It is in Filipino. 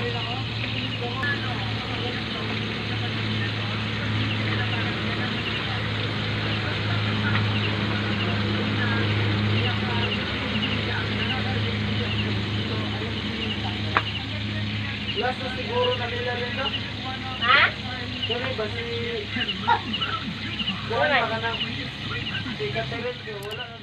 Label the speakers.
Speaker 1: Last na siguro na nila rin, no?
Speaker 2: Ha?
Speaker 1: Sorry ba si...
Speaker 2: Wala.
Speaker 1: Ka nang... Si Catherine, wala na